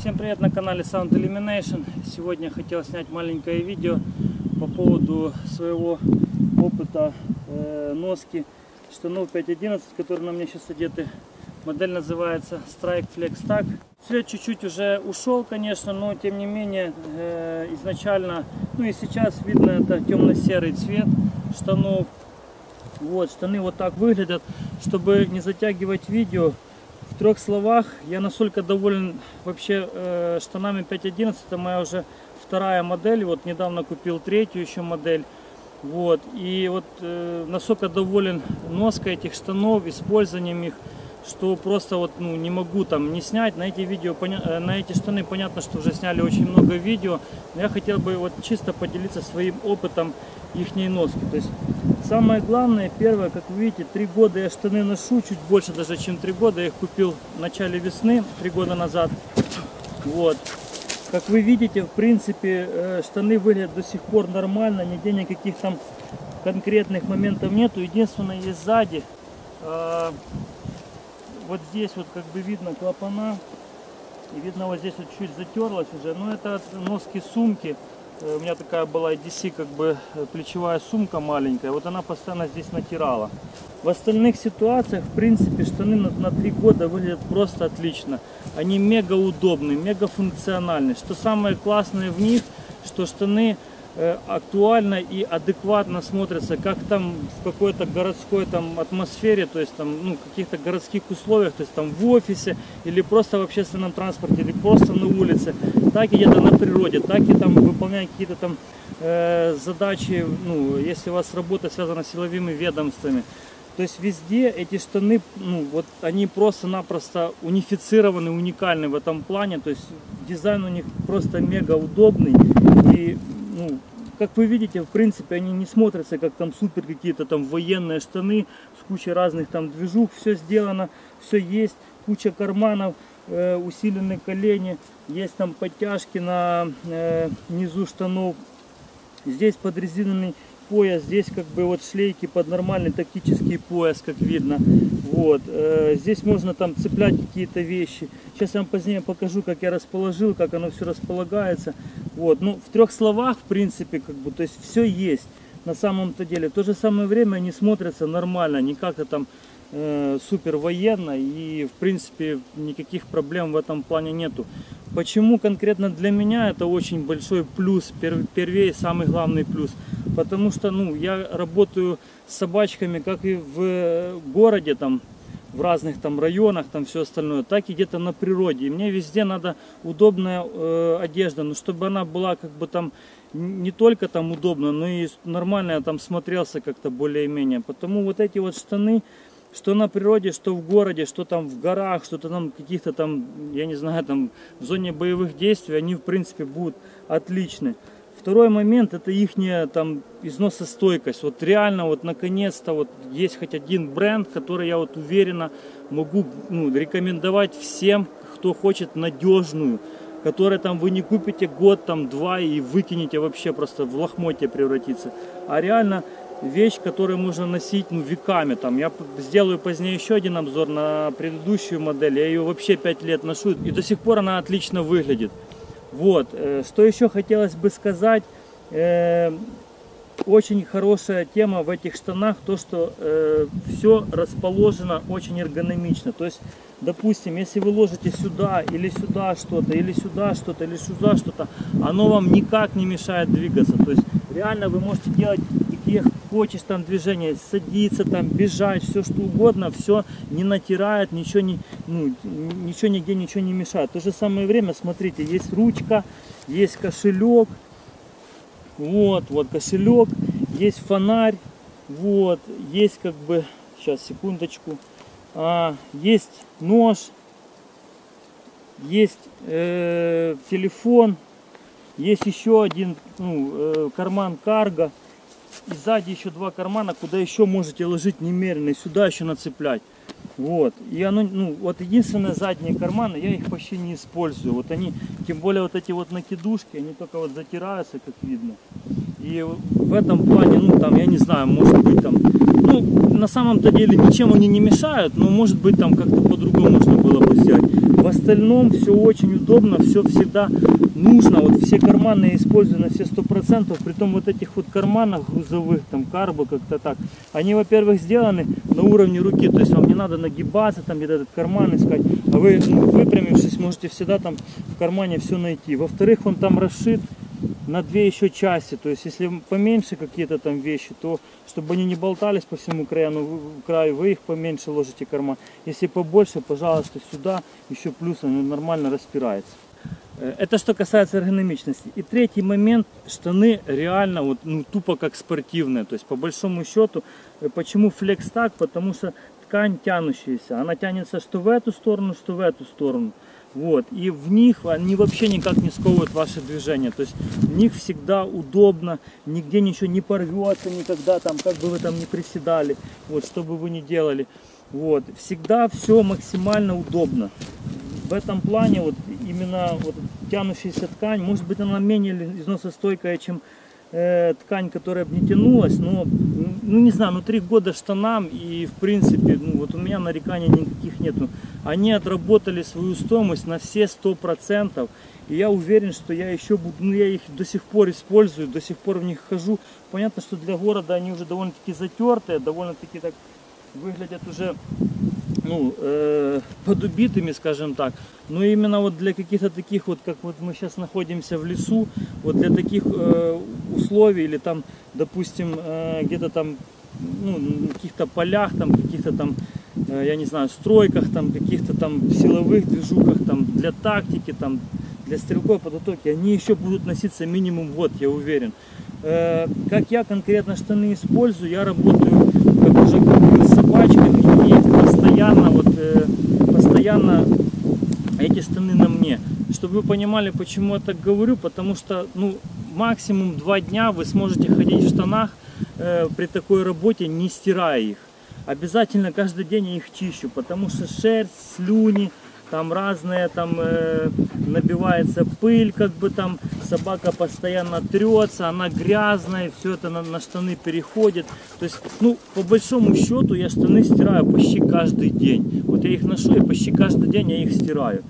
Всем привет на канале Sound Elimination. Сегодня я хотел снять маленькое видео по поводу своего опыта э, носки штанов 5.11, которые на мне сейчас одеты. Модель называется Strike Flex Tag. Цвет чуть-чуть уже ушел, конечно, но тем не менее э, изначально, ну и сейчас видно это темно-серый цвет штанов. Вот, штаны вот так выглядят. Чтобы не затягивать видео, трех словах, я настолько доволен вообще э, штанами 5.11, это моя уже вторая модель, вот недавно купил третью еще модель. Вот, и вот э, настолько доволен ноской этих штанов, использованием их, что просто вот ну, не могу там не снять. На эти, видео, э, на эти штаны понятно, что уже сняли очень много видео. Но я хотел бы вот чисто поделиться своим опытом их носки. То есть самое главное, первое, как вы видите, три года я штаны ношу, чуть больше даже, чем три года. Я их купил в начале весны, три года назад. Вот. Как вы видите, в принципе, э, штаны выглядят до сих пор нормально, нигде никаких там конкретных моментов нету. Единственное, есть сзади э, вот здесь вот как бы видно клапана. И видно вот здесь вот чуть затерлась уже. Но это носки сумки. Э, у меня такая была DC как бы э, плечевая сумка маленькая. Вот она постоянно здесь натирала. В остальных ситуациях, в принципе, штаны на, на 3 года выглядят просто отлично. Они мега удобные, мега функциональные. Что самое классное в них, что штаны актуально и адекватно смотрится, как там в какой-то городской там атмосфере, то есть там ну, каких-то городских условиях, то есть там в офисе или просто в общественном транспорте, или просто на улице, так и где-то на природе, так и там выполняя какие-то там э, задачи, ну, если у вас работа связана с силовыми ведомствами. То есть везде эти штаны, ну, вот они просто-напросто унифицированы, уникальны в этом плане. То есть дизайн у них просто мега удобный. И ну, как вы видите, в принципе, они не смотрятся как там супер какие-то там военные штаны с кучей разных там движух. Все сделано, все есть, куча карманов, э, усиленные колени, есть там подтяжки на э, низу штанов. Здесь подрезиненный пояс, здесь как бы вот шлейки под нормальный тактический пояс, как видно. Вот. Э, здесь можно там цеплять какие-то вещи. Сейчас я вам позднее покажу, как я расположил, как оно все располагается. Вот. Ну, в трех словах, в принципе, как бы, то есть все есть на самом-то деле. В то же самое время они смотрятся нормально, не как-то там э, супер военно и в принципе никаких проблем в этом плане нету. Почему конкретно для меня это очень большой плюс, первее самый главный плюс? Потому что ну, я работаю с собачками как и в городе, там, в разных там районах, там все остальное, так и где-то на природе. И мне везде надо удобная э, одежда, но чтобы она была как бы там не только там удобно, но и нормально я там смотрелся как-то более-менее. Потому вот эти вот штаны, что на природе, что в городе, что там в горах, что-то там каких-то там, я не знаю, там в зоне боевых действий, они в принципе будут отличны. Второй момент это их там износостойкость. Вот реально вот наконец-то вот есть хоть один бренд, который я вот уверенно могу ну, рекомендовать всем, кто хочет надежную, который там вы не купите год, там два и выкинете вообще просто в лохмотье превратиться. А реально вещь, которую можно носить ну, веками. Там, я сделаю позднее еще один обзор на предыдущую модель. Я ее вообще 5 лет ношу и до сих пор она отлично выглядит. Вот, э, что еще хотелось бы сказать. Э, очень хорошая тема в этих штанах, то что э, все расположено очень эргономично. То есть, допустим, если вы ложите сюда или сюда что-то, или сюда что-то, или сюда что-то, оно вам никак не мешает двигаться. То есть, реально вы можете делать хочешь там движения, садиться там, бежать, все что угодно, все не натирает, ничего, не, ну, ничего нигде ничего не мешает. В то же самое время, смотрите, есть ручка, есть кошелек, вот, вот кошелек, есть фонарь, вот, есть как бы, сейчас, секундочку, а, есть нож, есть э, телефон, есть еще один ну, э, карман карго, и сзади еще два кармана, куда еще можете ложить немерено. Сюда еще нацеплять. Вот. И оно, ну, вот единственное задние карманы, я их почти не использую. Вот они, тем более вот эти вот накидушки, они только вот затираются, как видно. И в этом плане, ну там, я не знаю, может быть там, ну, на самом-то деле ничем они не мешают, но может быть там как-то по-другому можно было бы сделать. В остальном все очень удобно, все всегда нужно. Вот все карманы на все сто процентов. Притом вот этих вот карманах грузовых, там карбо как-то так, они, во-первых, сделаны на уровне руки. То есть вам не надо нагибаться, там где-то этот карман искать. А вы, ну, выпрямившись, можете всегда там в кармане все найти. Во-вторых, он там расшит на две еще части. То есть, если поменьше какие-то там вещи, то чтобы они не болтались по всему краю, ну, краю, вы их поменьше ложите в карман. Если побольше, пожалуйста, сюда еще плюс он нормально распирается. Э, Это что касается эргономичности. И третий момент, штаны реально вот, ну, тупо как спортивные. То есть по большому счету, э, почему флекс так? Потому что ткань тянущаяся. Она тянется что в эту сторону, что в эту сторону. Вот. И в них они вообще никак не сковывают ваши движения. То есть в них всегда удобно, нигде ничего не порвется никогда, там, как бы вы там не приседали, вот, что бы вы ни делали. Вот. Всегда все максимально удобно. В этом плане вот именно вот тянущаяся ткань, может быть она менее износостойкая, чем э, ткань, которая бы не тянулась, но, ну не знаю, ну три года штанам и в принципе, ну вот у меня нареканий никаких нету. Они отработали свою стоимость на все сто процентов. И я уверен, что я еще буду, ну я их до сих пор использую, до сих пор в них хожу. Понятно, что для города они уже довольно-таки затертые, довольно-таки так выглядят уже ну, э, подубитыми, скажем так. Но именно вот для каких-то таких вот, как вот мы сейчас находимся в лесу, вот для таких э, условий или там, допустим, э, где-то там, ну, каких-то полях, там, каких-то там, я не знаю, стройках, там, каких-то там силовых движухах, там, для тактики, там, для стрелковой подготовки, они еще будут носиться минимум год, я уверен. Э, как я конкретно штаны использую, я работаю, как уже говорил, с собачками и постоянно, вот, э, постоянно эти штаны на мне. Чтобы вы понимали, почему я так говорю, потому что, ну, максимум два дня вы сможете ходить в штанах э, при такой работе, не стирая их. Обязательно каждый день я их чищу, потому что шерсть, слюни, там разные, там э, набивается пыль, как бы там собака постоянно трется, она грязная, все это на, на штаны переходит. То есть, ну, по большому счету я штаны стираю почти каждый день. Вот я их ношу и почти каждый день я их стираю.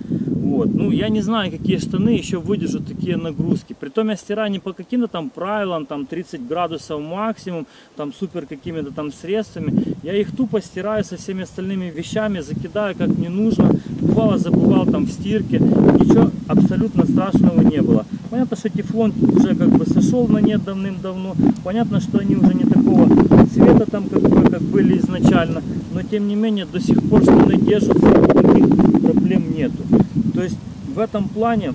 Вот. Ну, я не знаю, какие штаны еще выдержат такие нагрузки. Притом я стираю не по каким-то там правилам, там 30 градусов максимум, там супер какими-то там средствами. Я их тупо стираю со всеми остальными вещами, закидаю как мне нужно. Бывало, забывал там в стирке. Ничего абсолютно страшного не было. Понятно, что тефлон уже как бы сошел на нет давным-давно. Понятно, что они уже не такого цвета там, как, как были изначально. Но тем не менее, до сих пор штаны держатся, никаких проблем нету. То есть в этом плане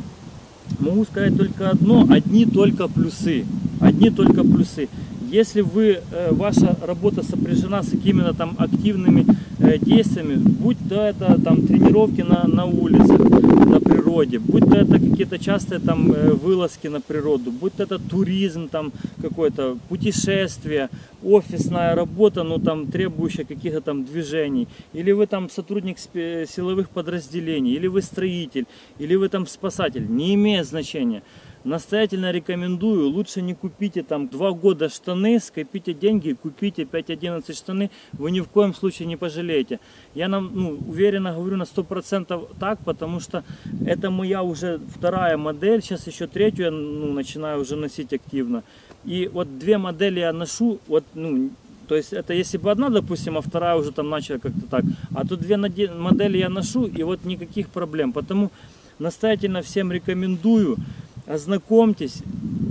могу сказать только одно, одни только плюсы. Одни только плюсы. Если вы, э, ваша работа сопряжена с какими-то там активными э, действиями, будь то это там тренировки на, на улицах, на природе, будь то это какие-то частые там э, вылазки на природу, будь то это туризм там какой-то, путешествие, офисная работа, но там требующая каких-то там движений, или вы там сотрудник силовых подразделений, или вы строитель, или вы там спасатель, не имеет значения настоятельно рекомендую, лучше не купите там два года штаны, скопите деньги, купите 5-11 штаны, вы ни в коем случае не пожалеете. Я нам, ну, уверенно говорю на 100% так, потому что это моя уже вторая модель, сейчас еще третью я ну, начинаю уже носить активно. И вот две модели я ношу, вот, ну, то есть это если бы одна, допустим, а вторая уже там начала как-то так. А тут две модели я ношу, и вот никаких проблем. Потому настоятельно всем рекомендую ознакомьтесь,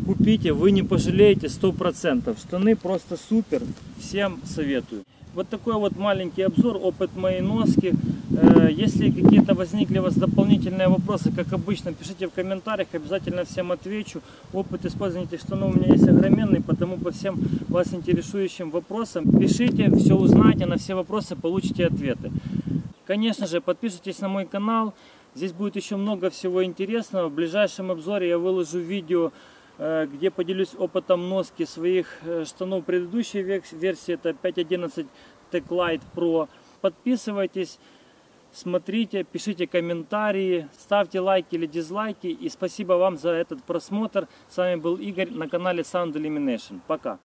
купите, вы не пожалеете 100%. Штаны просто супер, всем советую. Вот такой вот маленький обзор, опыт моей носки. Э, если какие-то возникли у вас дополнительные вопросы, как обычно, пишите в комментариях, обязательно всем отвечу. Опыт использования этих штанов у меня есть огроменный, потому по всем вас интересующим вопросам пишите, все узнаете, на все вопросы получите ответы. Конечно же, подписывайтесь на мой канал. Здесь будет еще много всего интересного. В ближайшем обзоре я выложу видео, э, где поделюсь опытом носки своих э, штанов предыдущей версии. Это 5.11 Tech Light Pro. Подписывайтесь, смотрите, пишите комментарии, ставьте лайки или дизлайки. И спасибо вам за этот просмотр. С вами был Игорь на канале Sound Elimination. Пока.